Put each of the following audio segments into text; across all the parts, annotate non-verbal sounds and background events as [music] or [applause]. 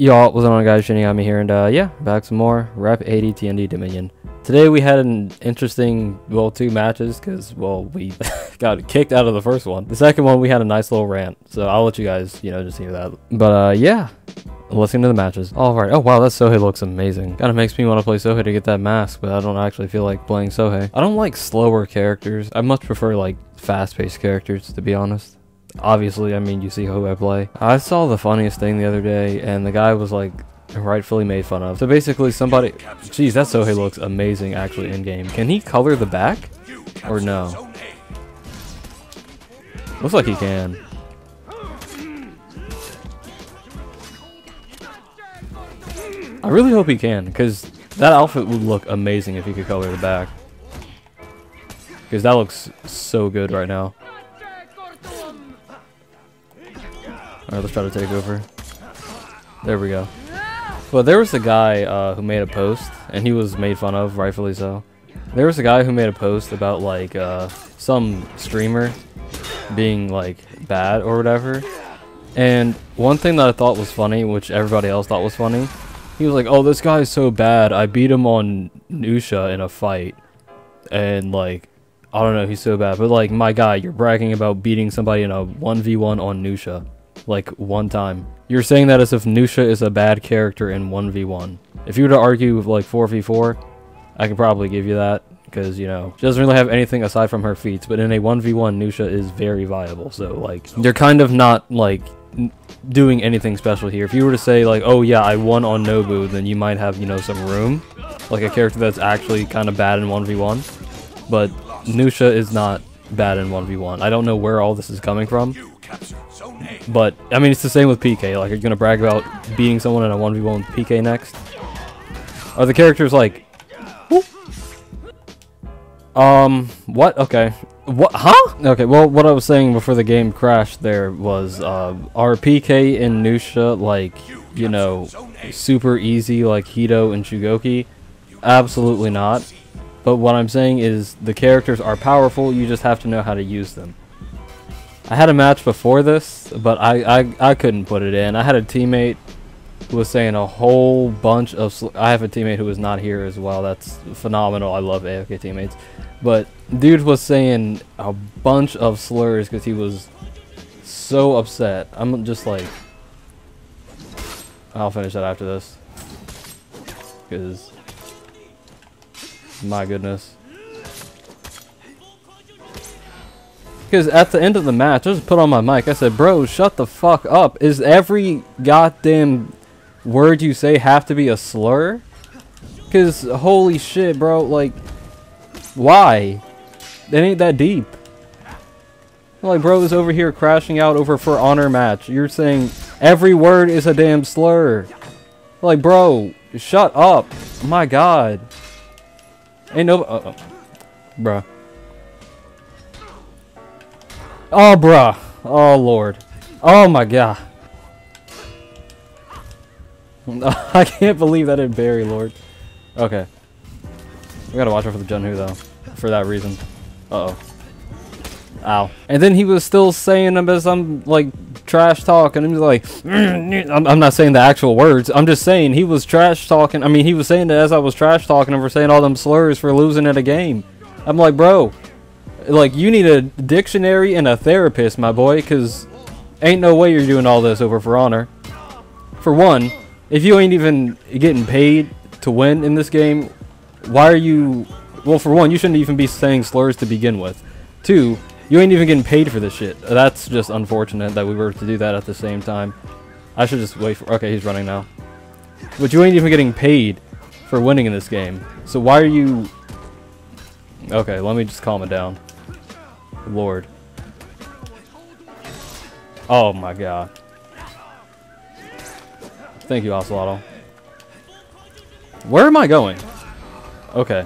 Y'all, what's going on guys, Shinigami here, and uh, yeah, back some more Rep 80 Tiandi Dominion. Today we had an interesting, well, two matches, because, well, we [laughs] got kicked out of the first one. The second one, we had a nice little rant, so I'll let you guys, you know, just hear that. But, uh, yeah, let's get into the matches. Alright, oh wow, that Sohei looks amazing. Kinda makes me want to play Sohei to get that mask, but I don't actually feel like playing Sohei. I don't like slower characters. I much prefer, like, fast-paced characters, to be honest obviously, I mean, you see who I play. I saw the funniest thing the other day, and the guy was like rightfully made fun of. So basically, somebody, geez, that Sohei looks amazing actually in game. Can he color the back, or no? Looks like he can. I really hope he can, because that outfit would look amazing if he could color the back. Because that looks so good right now. Alright, let's try to take over. There we go. Well, there was a guy uh, who made a post, and he was made fun of, rightfully so. There was a guy who made a post about, like, uh, some streamer being, like, bad or whatever. And one thing that I thought was funny, which everybody else thought was funny, he was like, oh, this guy is so bad, I beat him on Nusha in a fight. And, like, I don't know, he's so bad. But, like, my guy, you're bragging about beating somebody in a 1v1 on Nusha like one time. You're saying that as if Nusha is a bad character in 1v1. If you were to argue with like 4v4, I could probably give you that because, you know, she doesn't really have anything aside from her feats, but in a 1v1, Nusha is very viable. So, like, you're kind of not, like, doing anything special here. If you were to say, like, oh yeah, I won on Nobu, then you might have, you know, some room. Like a character that's actually kind of bad in 1v1. But Nusha is not bad in 1v1. I don't know where all this is coming from. But, I mean, it's the same with PK. Like, are you going to brag about beating someone in a 1v1 with PK next? Are the characters like... Whoop. Um, what? Okay. What? Huh? Okay, well, what I was saying before the game crashed there was, uh, are PK and Nusha, like, you know, super easy like Hito and Shugoki? Absolutely not. But what I'm saying is the characters are powerful, you just have to know how to use them. I had a match before this, but I, I, I couldn't put it in. I had a teammate who was saying a whole bunch of... I have a teammate who is not here as well. That's phenomenal. I love AFK teammates. But dude was saying a bunch of slurs because he was so upset. I'm just like... I'll finish that after this. Because... My goodness. Because at the end of the match, I just put on my mic. I said, bro, shut the fuck up. Is every goddamn word you say have to be a slur? Because, holy shit, bro, like, why? It ain't that deep. Like, bro is over here crashing out over For Honor match. You're saying every word is a damn slur. Like, bro, shut up. My god. Ain't no... Uh -oh. Bruh. Oh, bruh. Oh, Lord. Oh, my God. [laughs] I can't believe that didn't Lord. Okay. We gotta watch out for the Zhanhu, though. For that reason. Uh-oh. Ow. And then he was still saying as I'm, like, trash talking. He was like, [clears throat] I'm, I'm, not saying the actual words. I'm just saying he was trash talking. I mean, he was saying that as I was trash talking and for saying all them slurs for losing at a game. I'm like, bro, like, you need a dictionary and a therapist, my boy, because ain't no way you're doing all this over For Honor. For one, if you ain't even getting paid to win in this game, why are you... Well, for one, you shouldn't even be saying slurs to begin with. Two, you ain't even getting paid for this shit. That's just unfortunate that we were to do that at the same time. I should just wait for... Okay, he's running now. But you ain't even getting paid for winning in this game. So why are you... Okay, let me just calm it down. Lord. Oh my god. Thank you, Ocelotl. Where am I going? Okay.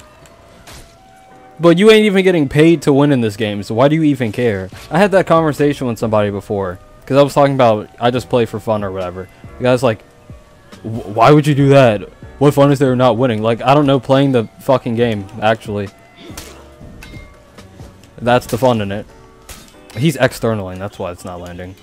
But you ain't even getting paid to win in this game, so why do you even care? I had that conversation with somebody before. Because I was talking about, I just play for fun or whatever. The guy's like, why would you do that? What fun is there not winning? Like, I don't know playing the fucking game, actually. That's the fun in it. He's externaling, that's why it's not landing.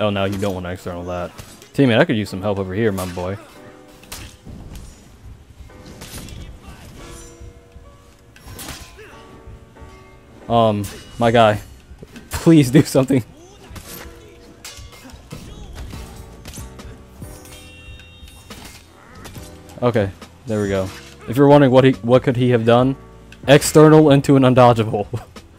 Oh, no, you don't want to external that. Teammate, I could use some help over here, my boy. Um, my guy. [laughs] Please do something. Okay, there we go. If you're wondering what he what could he have done, external into an undodgeable.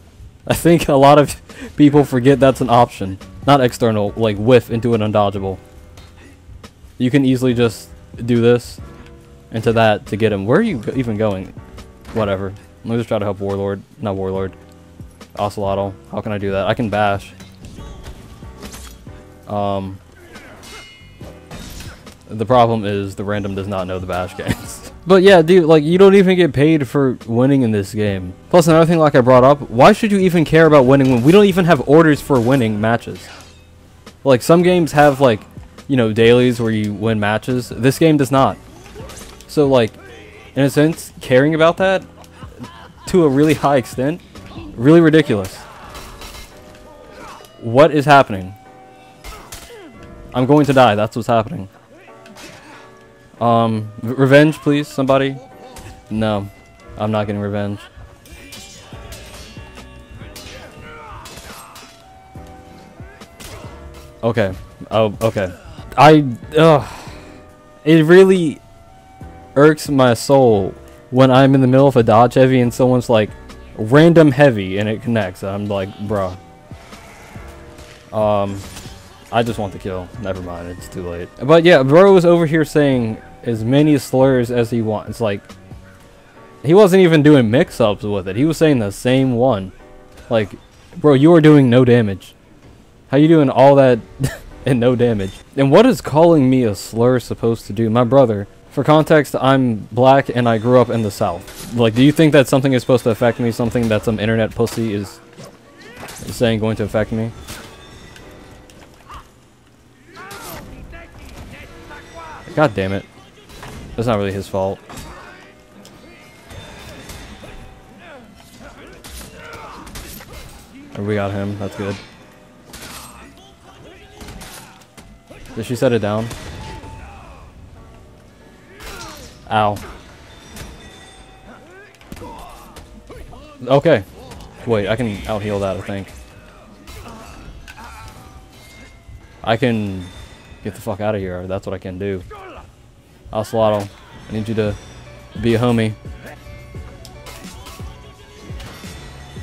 [laughs] I think a lot of people forget that's an option. Not external, like whiff into an undodgeable. You can easily just do this into that to get him. Where are you even going? Whatever. Let me just try to help Warlord. Not Warlord. Ocelotl. How can I do that? I can bash. Um, the problem is the random does not know the bash [laughs] games. but yeah, dude, like, you don't even get paid for winning in this game. Plus, another thing like I brought up, why should you even care about winning when we don't even have orders for winning matches? Like, some games have, like, you know, dailies where you win matches. This game does not. So, like, in a sense, caring about that to a really high extent Really ridiculous. What is happening? I'm going to die. That's what's happening. Um, revenge, please, somebody? No, I'm not getting revenge. Okay. Oh, okay. I, ugh. It really irks my soul when I'm in the middle of a dodge heavy and someone's like, random heavy and it connects. I'm like, bruh. Um, I just want the kill. Never mind, it's too late. But yeah, bro was over here saying as many slurs as he wants. Like, he wasn't even doing mix-ups with it. He was saying the same one. Like, bro, you are doing no damage. How you doing all that [laughs] and no damage? And what is calling me a slur supposed to do? My brother for context, I'm black and I grew up in the South. Like, do you think that something is supposed to affect me? Something that some internet pussy is saying going to affect me? God damn it. That's not really his fault. we got him. That's good. Did she set it down? Ow. Okay. Wait, I can out heal that, I think. I can get the fuck out of here. That's what I can do. Ocelotl, I need you to be a homie.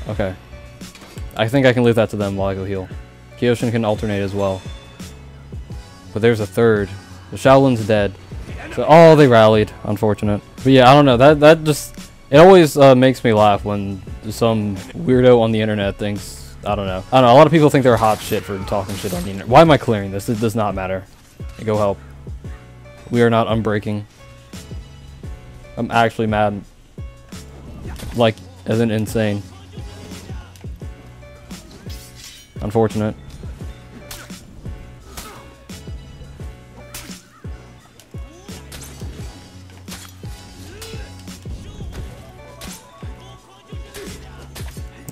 Okay. I think I can leave that to them while I go heal. Kyoshin can alternate as well. But there's a third. The Shaolin's dead. So, oh, they rallied. Unfortunate. But yeah, I don't know. That that just it always uh, makes me laugh when some weirdo on the internet thinks I don't know. I don't know. A lot of people think they're hot shit for talking shit on the internet. Why am I clearing this? It does not matter. Go help. We are not unbreaking. I'm actually mad. Like, as in insane. Unfortunate.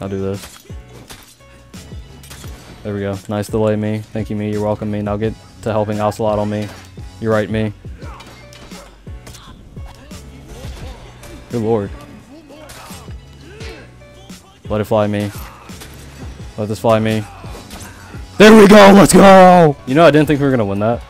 I'll do this. There we go. Nice delay, me. Thank you, me. You're welcome, me. Now get to helping Ocelot on me. You're right, me. Good lord. Let it fly me. Let this fly me. There we go! Let's go! You know, I didn't think we were going to win that.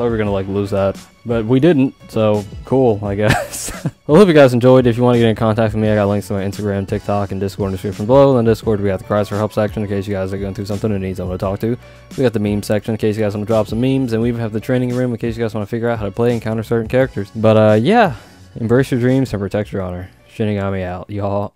Thought we were to, like, lose that. But we didn't, so cool, I guess. [laughs] well, hope you guys enjoyed. If you want to get in contact with me, I got links to my Instagram, TikTok, and Discord in the description below. In Discord, we got the cries for help section in case you guys are going through something and need someone to talk to. We got the meme section in case you guys want to drop some memes, and we even have the training room in case you guys want to figure out how to play and counter certain characters. But uh, yeah, embrace your dreams and protect your honor. Shinigami out, y'all.